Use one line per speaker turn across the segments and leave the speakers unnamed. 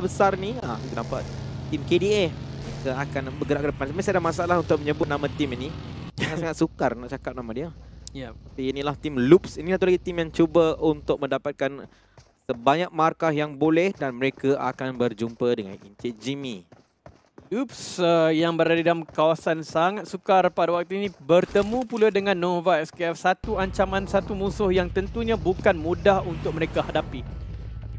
besar ni, ah kita nampak tim KDA kita akan bergerak ke depan. Sebenarnya saya ada masalah untuk menyebut nama tim ini. Saya sangat sukar nak cakap nama dia.
Ya. Yeah.
Tapi inilah tim Loops. Ini satu lagi tim yang cuba untuk mendapatkan sebanyak markah yang boleh dan mereka akan berjumpa dengan Encik Jimmy.
Oops, uh, yang berada dalam kawasan sangat sukar pada waktu ini bertemu pula dengan Nova SKF. Satu ancaman, satu musuh yang tentunya bukan mudah untuk mereka hadapi.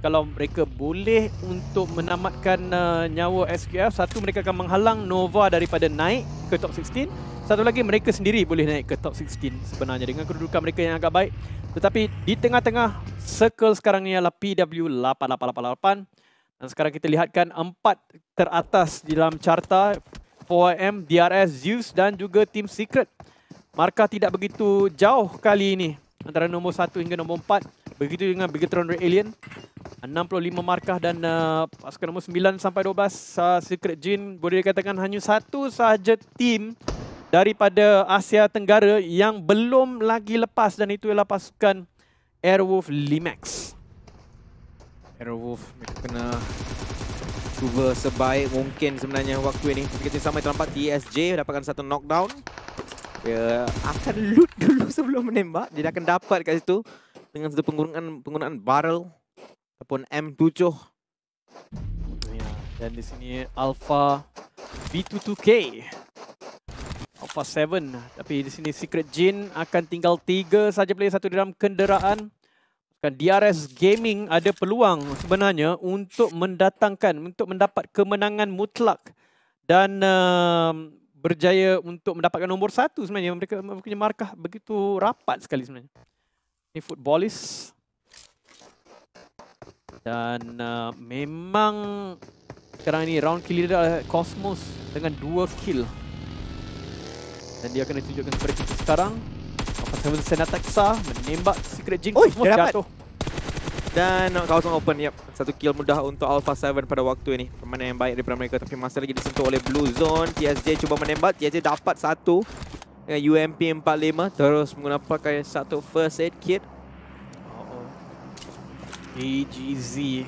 Kalau mereka boleh untuk menamatkan uh, nyawa SKF, satu mereka akan menghalang Nova daripada naik ke top 16. Satu lagi mereka sendiri boleh naik ke top 16 sebenarnya dengan kedudukan mereka yang agak baik. Tetapi di tengah-tengah circle sekarang ni adalah PW8888. Dan sekarang kita lihatkan empat teratas di dalam carta 4M, DRS, Zeus dan juga Team Secret. Markah tidak begitu jauh kali ini antara nombor 1 hingga nombor 4. Begitu dengan Bigatron Red Alien. 65 markah dan uh, pasukan nombor 9 sampai 12 uh, Secret Jin boleh dikatakan hanya satu sahaja tim daripada Asia Tenggara yang belum lagi lepas dan itu ialah pasukan Airwolf Limax.
Aerowolf mereka kena cuba sebaik mungkin sebenarnya waktu ini. Tapi kita sampai terlambat TSJ dapatkan satu knockdown. Dia akan loot dulu sebelum menembak. Dia akan dapat kat situ dengan satu penggunaan penggunaan barrel ataupun M7.
Ya, dan di sini Alpha B22K. Alpha 7. Tapi di sini Secret Jin akan tinggal tiga saja player satu dalam kenderaan kan DRS Gaming ada peluang sebenarnya untuk mendatangkan untuk mendapat kemenangan mutlak dan uh, berjaya untuk mendapatkan nombor satu sebenarnya mereka mempunyai markah begitu rapat sekali sebenarnya ini footballis dan uh, memang sekarang ini round kill dia adalah Cosmos dengan dua kill dan dia akan ditunjukkan kepada kita sekarang Seven Senataxa menembak Secret Jin
Oi, dapat. jatuh. Dan kawasan open, yep. Satu kill mudah untuk Alpha 7 pada waktu ini. Permainan yang baik daripada mereka tapi masih lagi disentuh oleh Blue Zone. TSJ cuba menembak, TSJ dapat satu. Dengan UMP 45 terus menggunakan satu first aid kit.
Oh, oh. AGZ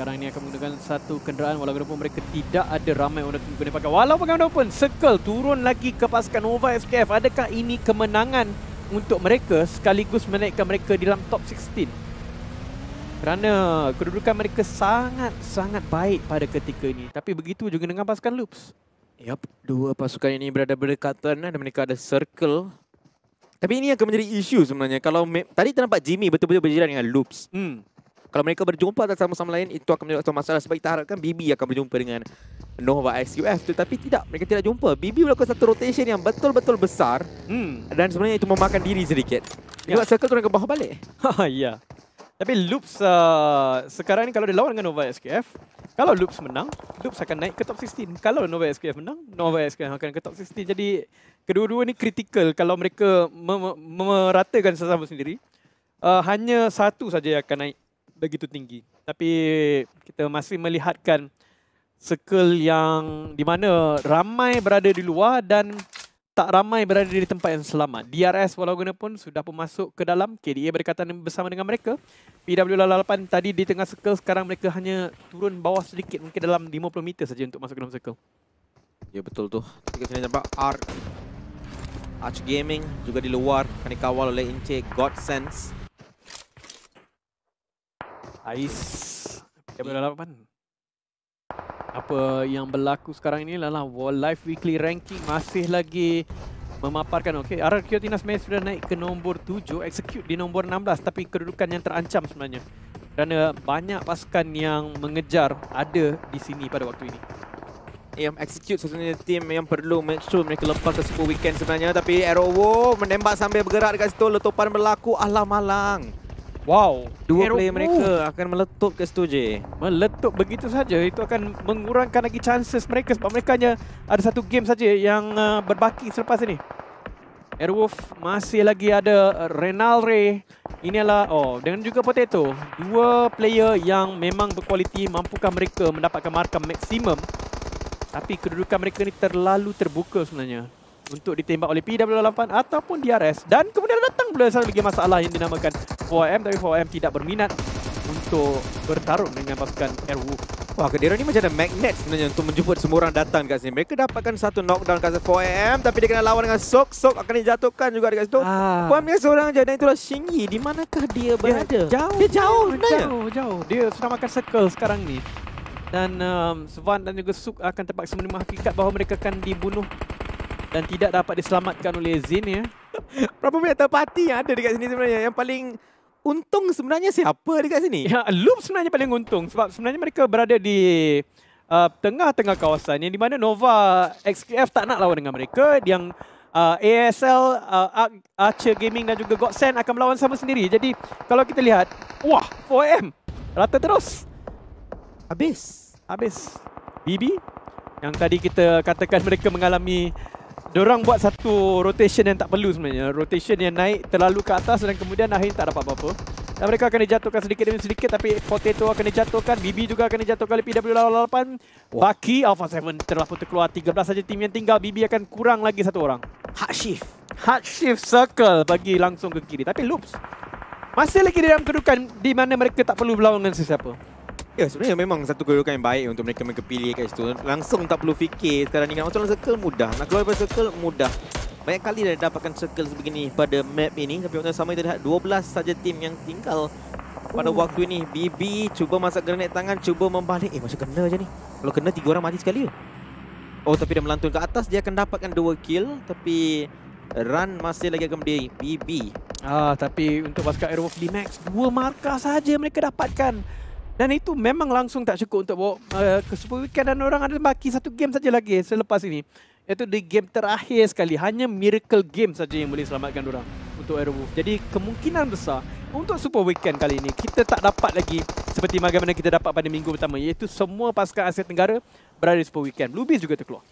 sekarang ini akan menggunakan satu kenderaan walaupun mereka tidak ada ramai orang yang boleh pakai. Walau bagaimanapun, Circle turun lagi ke pasukan Nova SKF. Adakah ini kemenangan untuk mereka sekaligus menaikkan mereka di dalam top 16? Kerana kedudukan mereka sangat-sangat baik pada ketika ini. Tapi begitu juga dengan pasukan Loops.
Yup, dua pasukan ini berada berdekatan dan mereka ada circle. Tapi ini akan menjadi isu sebenarnya. Kalau tadi terdapat Jimmy betul-betul berjiran dengan Loops. Hmm. Kalau mereka berjumpa atau sama-sama lain, itu akan menjadi masalah. Sebab kita harapkan BB akan berjumpa dengan Nova XUF. Tetapi tidak, mereka tidak jumpa. BB melakukan satu rotation yang betul-betul besar. Hmm. Dan sebenarnya itu memakan diri sedikit. Ya. Juga circle turun ke bawah balik.
ya. Tapi Loops uh, sekarang ni kalau dia lawan dengan Nova SKF, kalau Loops menang, Loops akan naik ke top 16. Kalau Nova SKF menang, Nova SKF akan ke top 16. Jadi kedua-dua ni kritikal kalau mereka meratakan sesama sendiri. Uh, hanya satu saja yang akan naik begitu tinggi. Tapi kita masih melihatkan circle yang di mana ramai berada di luar dan tak ramai berada di tempat yang selamat. DRS walaupun sudah pun masuk ke dalam. KDA berdekatan bersama dengan mereka. PW88 tadi di tengah circle, sekarang mereka hanya turun bawah sedikit. Mungkin dalam 50 meter saja untuk masuk ke dalam circle.
Ya betul tu. Kita sini nampak Arc. Arch Gaming juga di luar. Akan dikawal oleh Encik Godsense.
Ais PW88 Apa yang berlaku sekarang ini adalah World Life Weekly Ranking masih lagi memaparkan. Okey RRQ Tinas May sudah naik ke nombor 7 execute di nombor 16 tapi kedudukan yang terancam sebenarnya. Kerana banyak pasukan yang mengejar ada di sini pada waktu ini.
Yang execute sebenarnya tim yang perlu make sure mereka lepas ke super weekend sebenarnya. Tapi Arrow menembak sambil bergerak dekat situ. Letupan berlaku alam malang
Wow,
dua Hero player mereka akan meletup ke situ je.
Meletup begitu saja. Itu akan mengurangkan lagi chances mereka sebab mereka hanya ada satu game saja yang uh, berbaki selepas ini. Airwolf masih lagi ada Renal Ray. Ini adalah oh dengan juga Potato. Dua player yang memang berkualiti mampukah mereka mendapatkan markah maksimum. Tapi kedudukan mereka ni terlalu terbuka sebenarnya untuk ditembak oleh PW8 ataupun DRS dan kemudian datang pula satu lagi masalah yang dinamakan 4M tapi 4M tidak berminat untuk bertarung dengan pasukan Airwolf.
Wah, Kedira ni macam ada magnet sebenarnya untuk menjemput semua orang datang kat sini. Mereka dapatkan satu knockdown kat 4am tapi dia kena lawan dengan Sok. Sok akan dijatuhkan juga dekat situ.
Ah.
Puan dia seorang je dan itulah Shingi. Di manakah dia berada?
jauh.
Dia jauh sebenarnya.
Jauh, jauh. Dia sudah makan circle sekarang ni. Dan um, Svan dan juga Suk akan terpaksa menerima hakikat bahawa mereka akan dibunuh dan tidak dapat diselamatkan oleh Zin ya.
Berapa banyak terpati yang ada dekat sini sebenarnya? Yang paling untung sebenarnya siapa dekat sini?
Ya, Loop sebenarnya paling untung sebab sebenarnya mereka berada di uh, tengah-tengah kawasan yang di mana Nova XKF tak nak lawan dengan mereka yang uh, ASL, uh, Archer Gaming dan juga Godsend akan melawan sama sendiri. Jadi kalau kita lihat, wah, 4M rata terus.
Habis.
Habis. BB yang tadi kita katakan mereka mengalami Diorang buat satu rotation yang tak perlu sebenarnya. Rotation yang naik terlalu ke atas dan kemudian akhirnya tak dapat apa-apa. Dan mereka akan dijatuhkan sedikit demi sedikit tapi Potato akan dijatuhkan. BB juga akan dijatuhkan oleh PW88. Baki Alpha 7 telah pun terkeluar. 13 saja tim yang tinggal. BB akan kurang lagi satu orang.
Hard shift.
Hard shift circle bagi langsung ke kiri. Tapi Loops masih lagi dalam kedudukan di mana mereka tak perlu berlawan dengan sesiapa.
Ya sebenarnya memang satu kedudukan yang baik untuk mereka mereka pilih kat situ. Langsung tak perlu fikir sekarang ni nak masuk dalam circle mudah. Nak keluar daripada circle mudah. Banyak kali dah dapatkan circle sebegini pada map ini tapi waktu sama kita lihat 12 saja tim yang tinggal pada oh. waktu ini. BB cuba masak granat tangan, cuba membalik. Eh masih kena je ni. Kalau kena tiga orang mati sekali ke? Oh tapi dia melantun ke atas dia akan dapatkan dua kill tapi run masih lagi akan berdiri. BB.
Ah tapi untuk pasukan Aerowolf D-Max dua markah saja mereka dapatkan. Dan itu memang langsung tak cukup untuk bawa uh, ke Super Weekend dan orang ada baki satu game saja lagi selepas ini. Iaitu di game terakhir sekali. Hanya Miracle Game saja yang boleh selamatkan orang untuk Aerowolf. Jadi kemungkinan besar untuk Super Weekend kali ini kita tak dapat lagi seperti bagaimana kita dapat pada minggu pertama. Iaitu semua pasukan Asia Tenggara berada di Super Weekend. Bluebees juga terkeluar.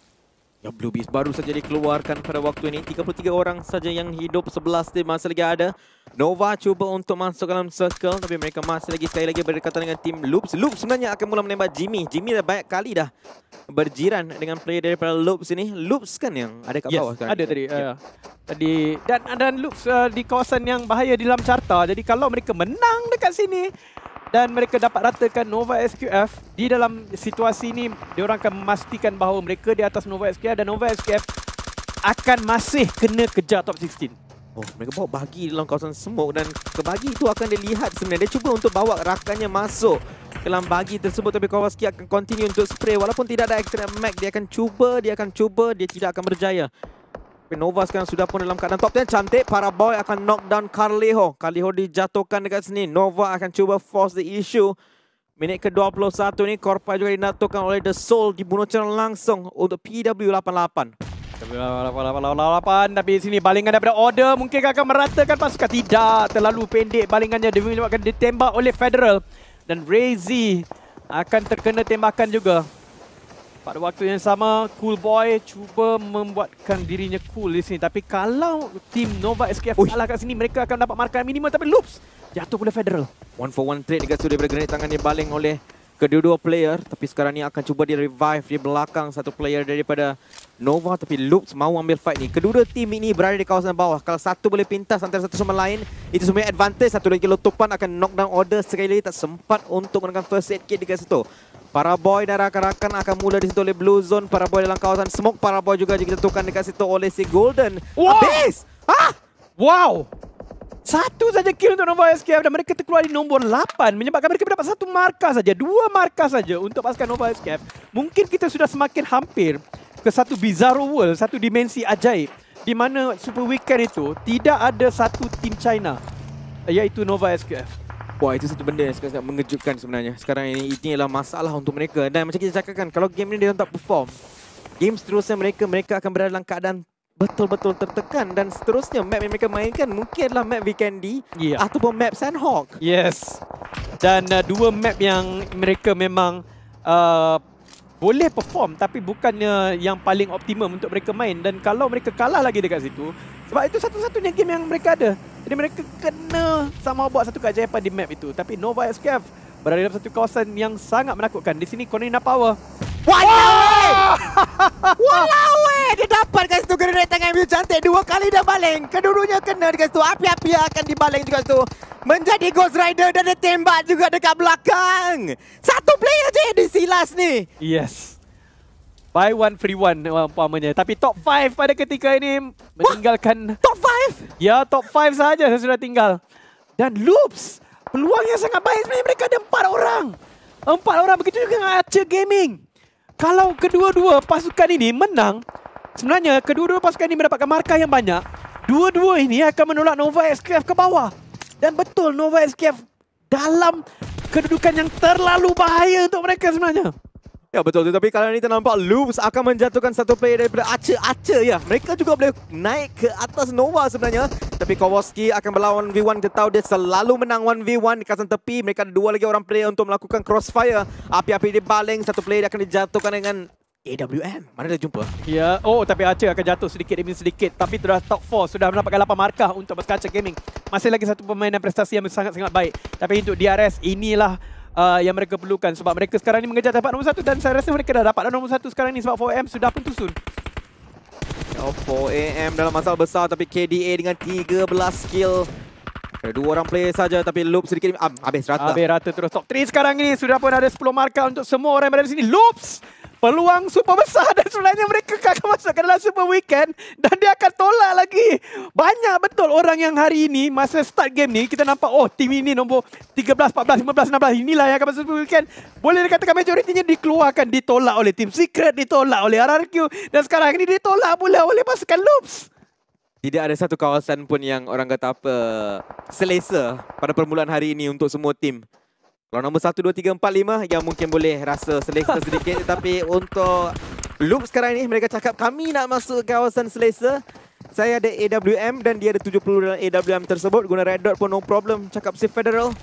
Ya Blue Beast baru saja dikeluarkan pada waktu ini 33 orang saja yang hidup 11 tim masih lagi ada Nova cuba untuk masuk dalam circle Tapi mereka masih lagi sekali lagi berdekatan dengan tim Loops. Loops sebenarnya akan mula menembak Jimmy. Jimmy dah banyak kali dah berjiran dengan player daripada Loops ini. Loops kan yang ada kat
yes,
bawah sekarang?
ada tadi yeah. uh, Tadi. Dan, dan Loops uh, di kawasan yang bahaya di dalam carta. Jadi kalau mereka menang dekat sini dan mereka dapat ratakan Nova SQF di dalam situasi ini dia orang akan memastikan bahawa mereka di atas Nova SQF dan Nova SQF akan masih kena kejar top 16.
Oh, mereka bawa bagi dalam kawasan smoke dan kebagi itu akan dilihat sebenarnya. Dia cuba untuk bawa rakannya masuk ke dalam bagi tersebut tapi Kowalski akan continue untuk spray walaupun tidak ada extra mag dia akan cuba, dia akan cuba, dia tidak akan berjaya. Nova sekarang sudah pun dalam keadaan top 10 cantik. Para boy akan knock down Carleho. Carleho dijatuhkan dekat sini. Nova akan cuba force the issue. Minit ke-21 ni Korpa juga dinatukan oleh The Soul dibunuh secara langsung untuk PW88.
PW88 tapi sini balingan daripada Order mungkin akan meratakan pasukan tidak terlalu pendek balingannya dia akan ditembak oleh Federal dan Razy akan terkena tembakan juga. Pada waktu yang sama, Cool Boy cuba membuatkan dirinya cool di sini. Tapi kalau tim Nova SKF Ui. kalah kat sini, mereka akan dapat markah minimum. Tapi Loops jatuh pada Federal.
One for one trade dekat situ daripada granit tangan dia baling oleh kedua-dua player. Tapi sekarang ni akan cuba di revive di belakang satu player daripada Nova. Tapi Loops mahu ambil fight ni. Kedua-dua tim ini berada di kawasan bawah. Kalau satu boleh pintas antara satu sama lain, itu sebenarnya advantage. Satu lagi letupan akan knock down order sekali lagi tak sempat untuk menggunakan first aid kit dekat situ. Para boy dan rakan-rakan akan mula di situ oleh Blue Zone. Para boy dalam kawasan smoke. Para boy juga dijatuhkan dekat situ oleh si Golden.
Wow.
Habis! Ah!
Wow! Satu saja kill untuk Nova SKF dan mereka terkeluar di nombor 8 menyebabkan mereka mendapat satu markah saja, dua markah saja untuk pasukan Nova SKF. Mungkin kita sudah semakin hampir ke satu bizarro world, satu dimensi ajaib di mana Super Weekend itu tidak ada satu tim China iaitu Nova SKF.
Wah itu satu benda yang sangat mengejutkan sebenarnya Sekarang ini ini adalah masalah untuk mereka Dan macam kita cakapkan Kalau game ni dia tak perform Game seterusnya mereka Mereka akan berada dalam keadaan Betul-betul tertekan Dan seterusnya map yang mereka mainkan Mungkin adalah map Weekendy yeah. Ataupun map Sandhawk
Yes Dan uh, dua map yang mereka memang uh, Boleh perform Tapi bukannya yang paling optimum untuk mereka main Dan kalau mereka kalah lagi dekat situ Sebab itu satu-satunya game yang mereka ada jadi mereka kena sama buat satu keajaiban di map itu. Tapi Nova SKF berada dalam satu kawasan yang sangat menakutkan. Di sini Corina Power
Walau Walau eh! Dia dapat kat situ Grenade tangan MU cantik Dua kali dah baling. Kedua-duanya kena dekat situ. Api-api akan dibaling juga situ. Menjadi Ghost Rider Dan dia tembak juga dekat belakang. Satu player je di silas ni.
Yes. Buy one free one umpamanya. Tapi top 5 pada ketika ini Meninggalkan
Top 5
Ya top 5 saja saya sudah tinggal. Dan Loops Peluang yang sangat baik. Sebenarnya mereka ada empat orang. Empat orang. Begitu juga dengan Archer Gaming Kalau kedua-dua pasukan ini menang Sebenarnya kedua-dua pasukan ini mendapatkan markah yang banyak. Dua-dua ini akan menolak Nova SKF ke bawah. Dan betul Nova SKF dalam kedudukan yang terlalu bahaya untuk mereka sebenarnya
Ya betul tu tapi kalau ni kita nampak Loops akan menjatuhkan satu player daripada Archer-Archer ya. Mereka juga boleh naik ke atas Nova sebenarnya. Tapi Kowalski akan berlawan V1 kita tahu dia selalu menang 1v1 di kawasan tepi. Mereka ada dua lagi orang player untuk melakukan crossfire. Api-api dibaling satu player dia akan dijatuhkan dengan AWM. Mana dia jumpa?
Ya, oh tapi Archer akan jatuh sedikit demi sedikit tapi sudah top 4 sudah mendapatkan 8 markah untuk Archer Gaming. Masih lagi satu pemain dan prestasi yang sangat-sangat baik. Tapi untuk DRS inilah uh, yang mereka perlukan sebab mereka sekarang ni mengejar tempat nombor satu dan saya rasa mereka dah dapat nombor satu sekarang ni sebab 4AM sudah pun tusun.
Oh, 4AM dalam masalah besar tapi KDA dengan 13 skill. Ada dua orang player saja tapi loop sedikit ah, habis rata.
Habis rata terus top 3 sekarang ini sudah pun ada 10 markah untuk semua orang yang berada di sini. Loops peluang super besar dan sebenarnya mereka akan masuk ke dalam super weekend dan dia akan tolak lagi. Banyak betul orang yang hari ini masa start game ni kita nampak oh tim ini nombor 13, 14, 15, 16 inilah yang akan masuk super weekend. Boleh dikatakan majoritinya dikeluarkan ditolak oleh tim Secret, ditolak oleh RRQ dan sekarang ini ditolak pula oleh pasukan Loops.
Tidak ada satu kawasan pun yang orang kata apa selesa pada permulaan hari ini untuk semua tim. Kalau nombor 1, 2, 3, 4, 5 yang mungkin boleh rasa selesa sedikit. Tapi untuk loop sekarang ni mereka cakap kami nak masuk kawasan selesa. Saya ada AWM dan dia ada 70 dalam AWM tersebut. Guna red dot pun no problem cakap si Federal.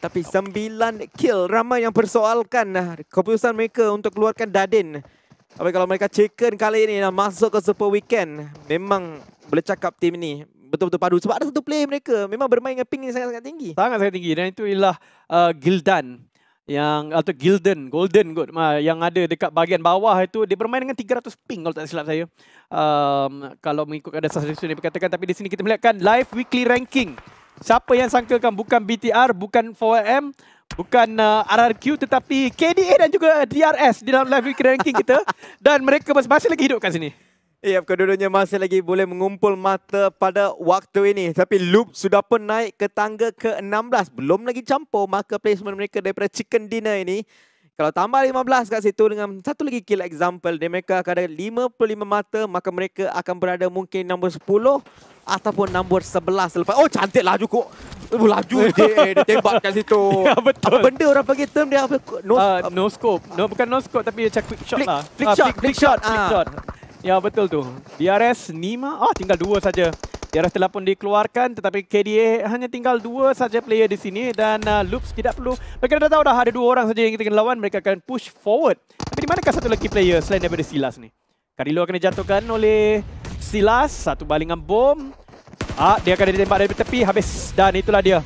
Tapi 9 kill. Ramai yang persoalkan keputusan mereka untuk keluarkan Dadin. Tapi kalau mereka chicken kali ini nak masuk ke Super Weekend. Memang boleh cakap tim ni betul-betul padu sebab ada satu player mereka memang bermain dengan ping yang sangat-sangat tinggi.
Sangat-sangat tinggi dan itu ialah uh, Gildan yang atau Gilden, Golden good yang ada dekat bahagian bawah itu dia bermain dengan 300 ping kalau tak silap saya. Um, kalau mengikut ada sesuatu yang dikatakan tapi di sini kita melihatkan live weekly ranking. Siapa yang sangkakan bukan BTR, bukan 4M, bukan uh, RRQ tetapi KDA dan juga DRS di dalam live weekly ranking kita dan mereka masih lagi hidup kat sini.
Ya, kedua-duanya masih lagi boleh mengumpul mata pada waktu ini. Tapi Loop sudah pun naik ke tangga ke-16. Belum lagi campur marker placement mereka daripada Chicken Dinner ini. Kalau tambah 15 kat situ dengan satu lagi kill example, dia mereka akan ada 55 mata, maka mereka akan berada mungkin nombor 10 ataupun nombor 11 selepas. Oh, cantik laju kok. Oh, laju dia, dia tembak kat situ.
Ya, betul.
Apa benda orang panggil term dia apa?
No, uh, no scope. No, bukan no scope tapi dia quick shot
flick,
lah.
Flick, uh, shot, flick, flick shot,
flick shot. Flick shot. Ya betul tu. DRS Nima, ah tinggal dua saja. DRS telah pun dikeluarkan tetapi KDA hanya tinggal dua saja player di sini dan uh, Loops tidak perlu. Mereka dah tahu dah ada dua orang saja yang kita kena lawan, mereka akan push forward. Tapi di manakah satu lagi player selain daripada Silas ni? Karilo akan dijatuhkan oleh Silas, satu balingan bom. Ah, dia akan ditembak dari tepi habis dan itulah dia.